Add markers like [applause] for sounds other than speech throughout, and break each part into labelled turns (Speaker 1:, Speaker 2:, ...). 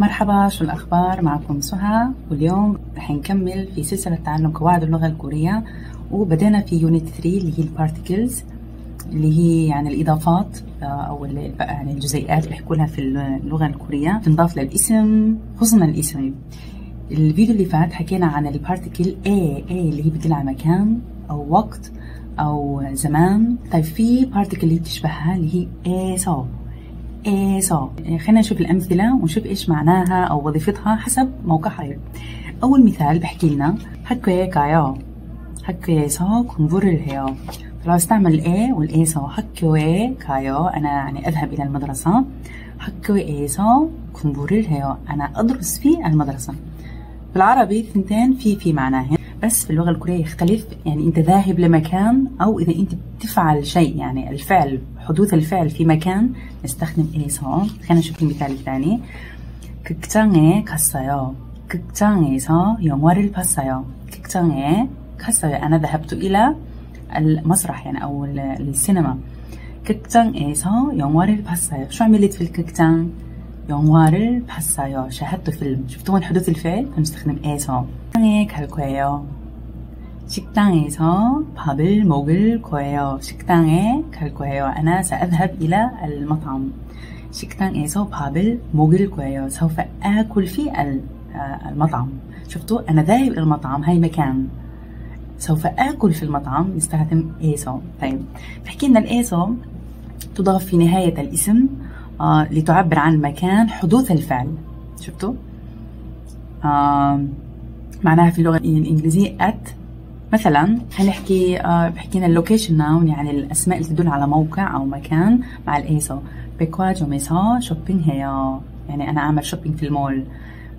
Speaker 1: مرحبا شو الأخبار؟ معكم سهى واليوم رح نكمل في سلسلة تعلم قواعد اللغة الكورية وبدأنا في unit 3 اللي هي ال particles اللي هي يعني الإضافات آه، أو يعني الجزيئات اللي يحكوا لها في اللغة الكورية. تنضاف للاسم خصوصا الاسم. الفيديو اللي فات حكينا عن ال particle 에 에 اللي هي بتدل على مكان أو وقت أو زمان. طيب في particle اللي بتشبهها اللي هي إيسو إيسو خلينا نشوف الأمثلة ونشوف إيش معناها أو وظيفتها حسب موقعها أول مثال بحكي لنا 학교에 가요 학교에서 공부를 해요 فلو استعمل A والإيسو 학교에 가요 أنا يعني أذهب إلى المدرسة 학교에서 공부를 해요 أنا أدرس في المدرسة بالعربي الثنتين في في معناهن بس في اللغة الكورية يختلف. يعني إنت ذاهب لمكان أو إذا إنت بتفعل شيء يعني الفعل حدوث الفعل في مكان نستخدم إلي서 خلينا نشوف المثال الثاني 극장에 갔어요. 극장에서 영화를 봤어요. 극장에 갔어요. أنا ذهبت إلى المسرح يعني أو السينما. 극장에서 영화를 봤어요. شو عملت في الككتان؟ 영화를 봤어요. شاهدت فيلم. شفتون حدوث الفعل؟ فنستخدم 에서. 극장에 갈 거예요. 식당에서 밥을 먹을 거예요. 식당에 갈 거예요. أنا سأذهب إلى المطعم. 식당에서 밥을 먹을 거예요. سوف آكل في المطعم. شفتوا؟ أنا ذاهب إلى المطعم. هاي مكان. سوف آكل في المطعم نستخدم إيسو. طيب بحكي لنا الإيسو تضاف في نهاية الاسم آه لتعبر عن مكان حدوث الفعل شفتوا؟ آه معناها في اللغة الإنجليزية at مثلا هنحكي آه، حكينا ال location noun يعني الأسماء اللي تدل على موقع أو مكان مع ال 에서 백화점에서 쇼핑해요 يعني أنا أعمل shopping في المول.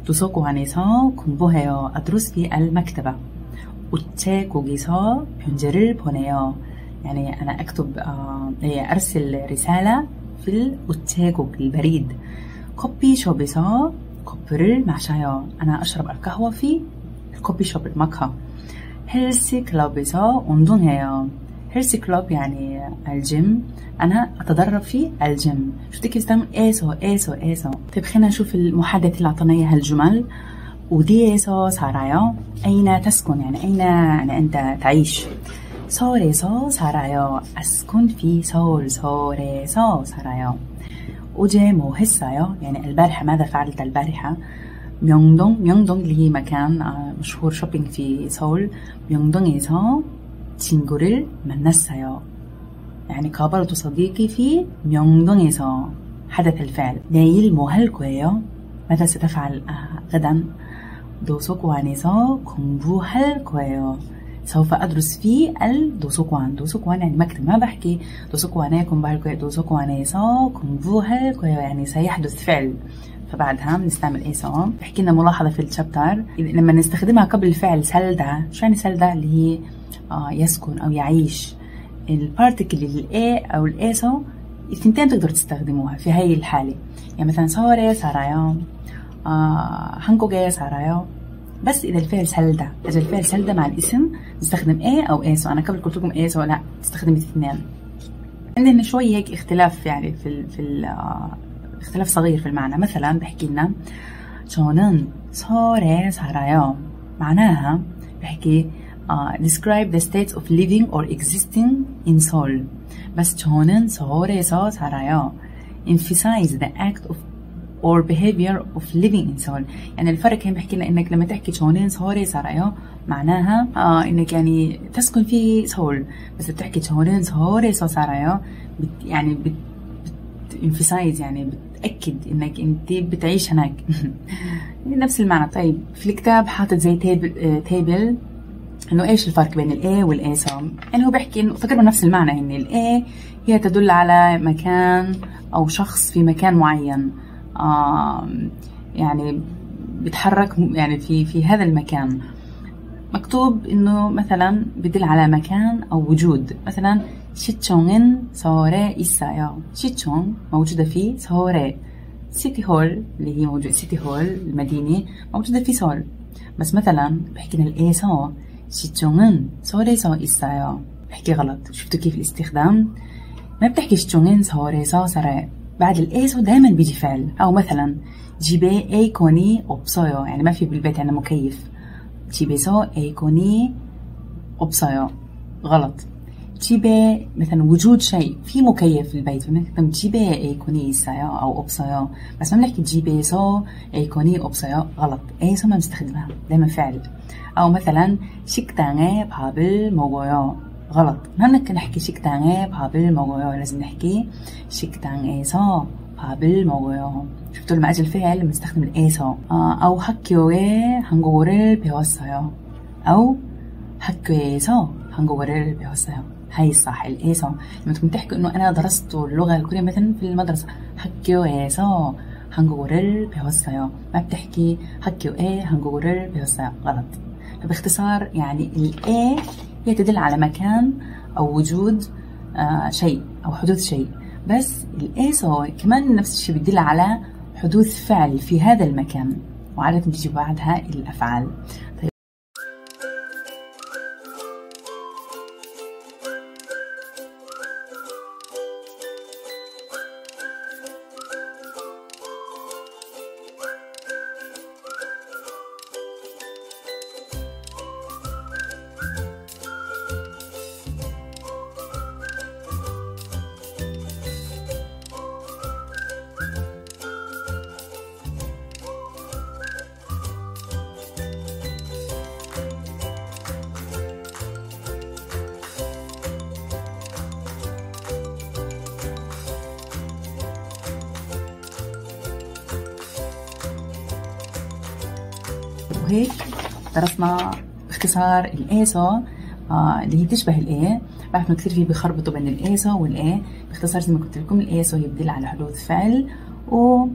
Speaker 1: 도서관에서 공부해요 ادرس في المكتبة. 우체국에서 편지를 보내요 يعني أنا أكتب آه، إيه، أرسل رسالة في ال 우체국 البريد. 커피숍에서 커피를 마셔요 أنا أشرب القهوة في ال 커피숍 المقهى 헬스 클럽에서 운동해요. 헬스 클럽 يعني الجيم أنا أتدرب في الجيم شفتي كيف استعمل إيسو إيسو إيسو طيب خلينا نشوف المحادثة اللي أعطانا إياها الجمل 어디에서 살아요? أين تسكن يعني أين يعني أنت تعيش 서울에서 살아요. أسكن في 서울. 서울에서 살아요. 어제 뭐 했어요? يعني البارحة ماذا فعلت البارحة؟ ميونغ دونغ ميونغ دونغ اللي هي مكان مشهور شوبينغ في سول ميونغ دونغ에서 친구를 만났어요. يعني قابلت صديقي في ميونغ دونغ에서 حدث الفعل 내일 뭐 할 거예요؟ ماذا ستفعل غدا؟ 도서관에서 공부할 거예요. سوف أدرس في الدوسوكوان دوسوكوان يعني مكتب ما بحكي دوسوكوان에 공부할 거예요. دوسوكوان에서 공부할 거예요. يعني سيحدث فعل فبعدها بنستعمل 에서 بحكي لنا ملاحظة في ال chapter لما نستخدمها قبل الفعل 살다 شو يعني 살다 اللي هي آه يسكن أو يعيش. ال particle ال 에 أو ال 에서 الثنتين تقدر تستخدموها في هاي الحالة. يعني مثلا 서울에 살아요 آه 한국에 살아요 بس إذا الفعل 살다 إذا الفعل 살다 مع الاسم نستخدم اي أو اسو أنا قبل قلت لكم اسو لا تستخدم الاثنين. عندنا شوي هيك اختلاف يعني في الـ في الـ آه، اختلاف صغير في المعنى مثلا بحكي لنا 저는 서울에 살아요 معناها بحكي uh, describe the states of living or existing in Seoul بس 저는 서울에서 살아요 emphasize the act of or behavior of living in Seoul يعني الفرق هنا بحكي لنا انك لما تحكي شونين سوري سارايو معناها آه انك يعني تسكن في سول بس بتحكي شونين سوري سو سارايو بت يعني بت emphasize يعني بتأكد إنك أنت بتعيش هناك. [laughs] نفس المعنى. طيب في الكتاب حاطط زي table table إنه إيش الفرق بين ال 에 وال 에서 يعني هو بيحكي إنه تقريبا نفس المعنى إن ال 에 هي تدل على مكان أو شخص في مكان معين. آه يعني بيتحرك يعني في في هذا المكان. مكتوب إنه مثلا بدل على مكان أو وجود. مثلا 시청은 서울에 있어요 시청 موجودة في 서울 city hall اللي هي موجودة city hall المدينة موجودة في سول بس مثلا بحكي لنا ال 에서 시청은 서울에서 있어요 بحكي غلط. شفتوا كيف الاستخدام؟ ما بتحكي شيتشونغن سوري سو سري بعد الاي سو دائما بيجي فعل. أو مثلا جيبي أي كوني اوبسويو يعني ما في بالبيت عندنا مكيف. جيبيسو ايكوني اوبسويو غلط جيبي مثلا وجود شيء في مكيف في البيت فبنكتب جيبي ايكوني 있어요 او اوبسويو بس ما بنحكي جيبيسو ايكوني اوبسويو غلط ايسو ما بنستخدمها دايما فعل او مثلا 식당에 밥을 먹어요 غلط ما بدنا نحكي 식당에 밥을 먹어요 لازم نحكي 식당에서 밥을 먹어요 شفتوا لما اجى الفعل بنستخدم الايسو او 학교에 한국어를 배웠어요 او 학교에서 한국어를 배웠어요 هاي الصح الايسو لما تكون تحكي انه انا درست اللغه الكوريه مثلا في المدرسه 학교에서 한국어를 배웠어요 ما بتحكي 학교에 한국어를 배웠어요 غلط فباختصار يعني الاي هي تدل على مكان أو وجود آه شيء أو حدوث شيء بس الإيسو كمان نفس الشيء بيدل على حدوث فعل في هذا المكان وعادة تجي بعدها الأفعال. وهيك درسنا باختصار ال 에서 آه اللي هي بتشبه ال 에 بعرف إنه كثير في بيخربطوا بين ال 에서 وال 에 باختصار زي ما قلت لكم ال 에서 هي بتدل على حدوث فعل و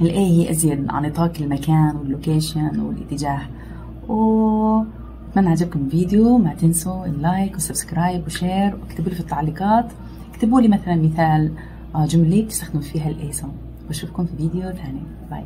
Speaker 1: ال 에 هي ازيد عن نطاق المكان وال location والاتجاه و أتمنى عجبكم الفيديو. ما تنسوا ال like وال subscribe و share واكتبوا لي في التعليقات. اكتبوا لي مثلا مثال جملة بتستخدموا فيها ال 에서 بشوفكم في فيديو ثاني. باي